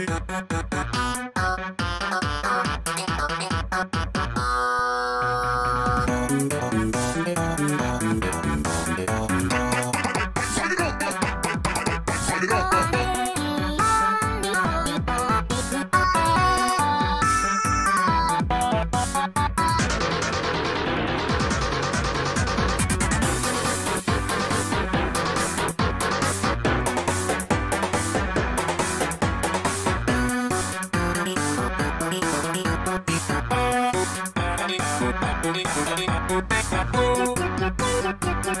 Música Pika, pika,